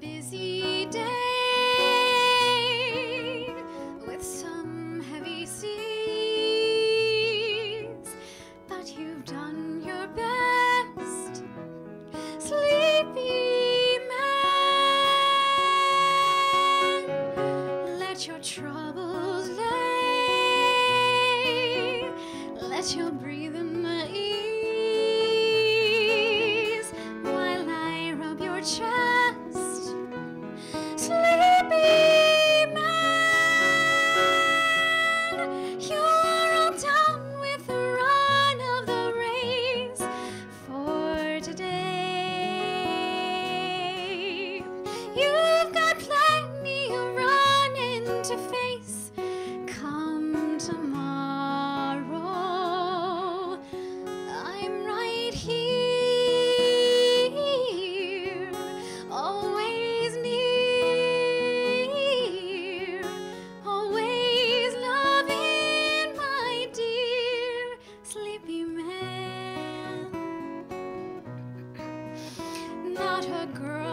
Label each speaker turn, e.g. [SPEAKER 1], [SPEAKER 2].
[SPEAKER 1] busy day with some heavy seas, but you've done your best, sleepy man. Let your troubles lay, let your breathing. man, not a girl.